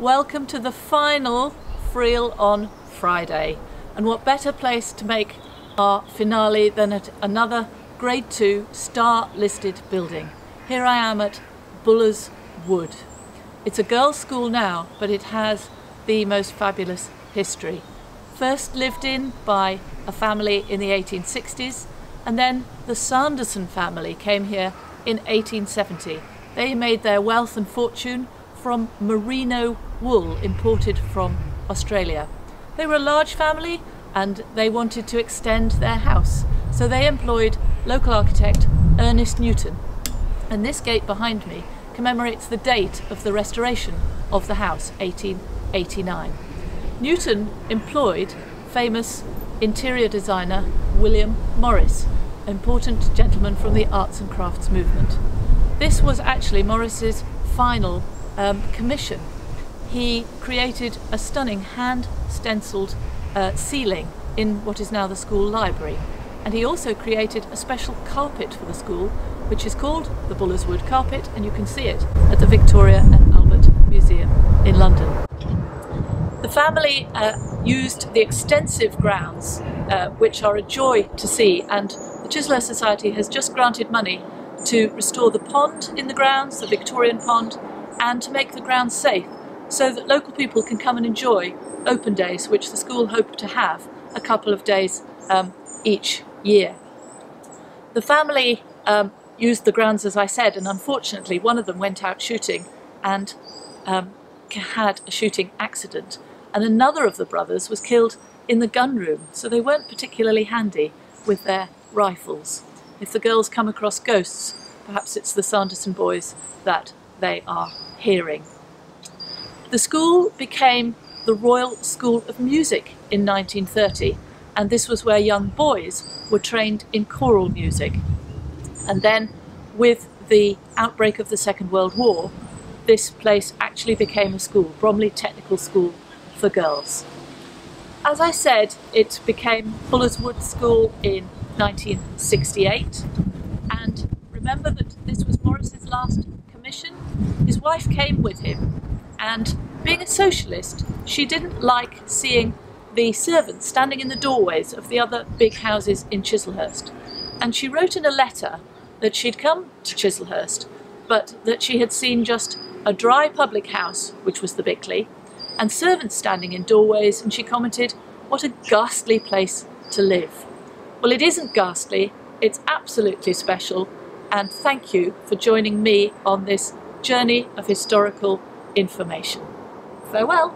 welcome to the final Friel on Friday. And what better place to make our finale than at another Grade 2 star listed building. Here I am at Buller's Wood. It's a girls' school now, but it has the most fabulous history. First lived in by a family in the 1860s, and then the Sanderson family came here in 1870. They made their wealth and fortune from merino wool imported from Australia. They were a large family and they wanted to extend their house, so they employed local architect Ernest Newton. And this gate behind me commemorates the date of the restoration of the house, 1889. Newton employed famous interior designer William Morris, important gentleman from the arts and crafts movement. This was actually Morris's final um, commission. He created a stunning hand stenciled uh, ceiling in what is now the school library. And he also created a special carpet for the school, which is called the Bullerswood carpet, and you can see it at the Victoria and Albert Museum in London. The family uh, used the extensive grounds, uh, which are a joy to see, and the Chislehurst Society has just granted money to restore the pond in the grounds, the Victorian pond, and to make the grounds safe so that local people can come and enjoy open days, which the school hope to have a couple of days um, each year. The family um, used the grounds, as I said, and unfortunately one of them went out shooting and um, had a shooting accident. And another of the brothers was killed in the gun room, so they weren't particularly handy with their rifles. If the girls come across ghosts, perhaps it's the Sanderson boys that they are hearing. The school became the Royal School of Music in 1930 and this was where young boys were trained in choral music. And then with the outbreak of the Second World War, this place actually became a school, Bromley Technical School for girls. As I said, it became Buller's Wood School in 1968 and remember that this was Morris's last commission. His wife came with him and being a socialist, she didn't like seeing the servants standing in the doorways of the other big houses in Chislehurst. And she wrote in a letter that she'd come to Chislehurst, but that she had seen just a dry public house, which was the Bickley, and servants standing in doorways, and she commented, What a ghastly place to live. Well, it isn't ghastly, it's absolutely special, and thank you for joining me on this journey of historical information. Farewell!